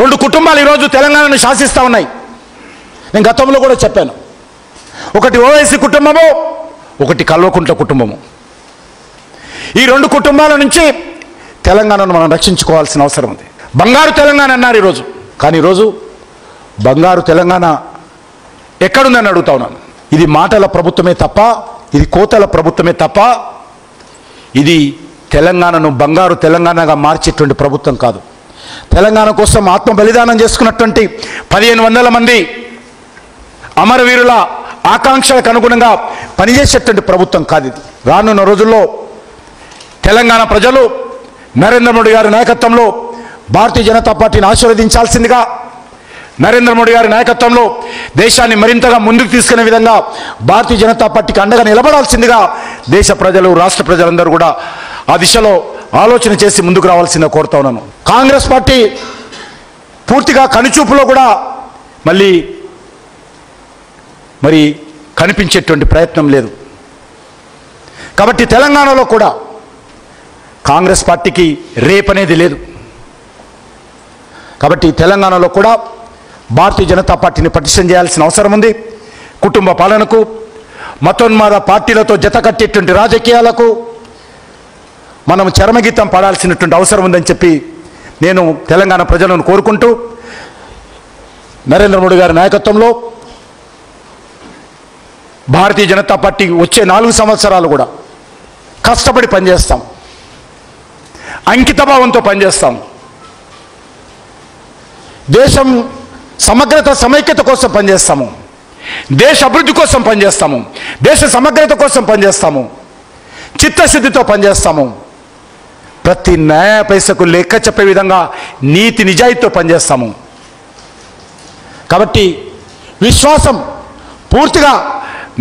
రెండు కుటుంబాలు ఈరోజు తెలంగాణను శాసిస్తూ ఉన్నాయి. నేను గతంలో కూడా చెప్పాను. ఒకటి ఓవైసీ కుటుంబము ఒకటి కల్వకుంట్ల కుటుంబము. ఈ రెండు కుటుంబాల నుంచి తెలంగాణను మనం రక్షించుకోవాల్సిన అవసరం ఉంది. బంగారు తెలంగాణ అన్నారు ఈరోజు. కానీ ఈరోజు బంగారు తెలంగాణ ఎక్కడుందని అడుగుతా ఉన్నాను. ఇది మాటల ప్రభుత్వమే తప్ప ఇది కోతల ప్రభుత్వమే తప్ప ఇది తెలంగాణను బంగారు తెలంగాణగా మార్చేటువంటి ప్రభుత్వం కాదు. తెలంగాణ కోసం ఆత్మ బలిదానం చేసుకున్నటువంటి పదిహేను వందల మంది అమరవీరుల ఆకాంక్షలకు అనుగుణంగా పనిచేసేటువంటి ప్రభుత్వం కాదు ఇది. రానున్న రోజుల్లో తెలంగాణ ప్రజలు నరేంద్ర మోడీ గారి నాయకత్వంలో భారతీయ జనతా పార్టీని ఆశీర్వదించాల్సిందిగా నరేంద్ర మోడీ గారి నాయకత్వంలో దేశాన్ని మరింతగా ముందుకు తీసుకునే విధంగా భారతీయ జనతా పార్టీకి అండగా నిలబడాల్సిందిగా దేశ ప్రజలు రాష్ట్ర ప్రజలందరూ కూడా ఆ దిశలో ఆలోచన చేసి ముందుకు రావాల్సిన కోరుతా ఉన్నాను. కాంగ్రెస్ పార్టీ పూర్తిగా కనుచూపులో కూడా మళ్ళీ మరి కనిపించేటువంటి ప్రయత్నం లేదు. కాబట్టి తెలంగాణలో కూడా కాంగ్రెస్ పార్టీకి రేపనేది లేదు. కాబట్టి తెలంగాణలో కూడా భారతీయ జనతా పార్టీని పటిష్టం చేయాల్సిన అవసరం ఉంది. కుటుంబ పాలనకు మతోన్మాద పార్టీలతో జత కట్టేటువంటి రాజకీయాలకు మనం చరమగీతం పాడాల్సినటువంటి అవసరం ఉందని చెప్పి నేను తెలంగాణ ప్రజలను కోరుకుంటూ నరేంద్ర మోడీ గారి నాయకత్వంలో భారతీయ జనతా పార్టీ వచ్చే నాలుగు సంవత్సరాలు కూడా కష్టపడి పనిచేస్తాం. అంకితభావంతో పనిచేస్తాం. దేశం సమగ్రత సమైక్యత కోసం పనిచేస్తాము. దేశ అభివృద్ధి కోసం పనిచేస్తాము. దేశ సమగ్రత కోసం పనిచేస్తాము. చిత్తశుద్ధితో పనిచేస్తాము. ప్రతి న్యాయ పైసకు లెక్క చెప్పే విధంగా నీతి నిజాయితీతో పనిచేస్తాము. కాబట్టి విశ్వాసం పూర్తిగా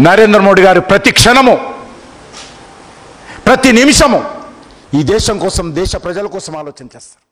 నరేంద్ర మోడీ గారు ప్రతి క్షణము ప్రతి నిమిషము ఈ దేశం కోసం దేశ ప్రజల కోసం ఆలోచన చేస్తారు.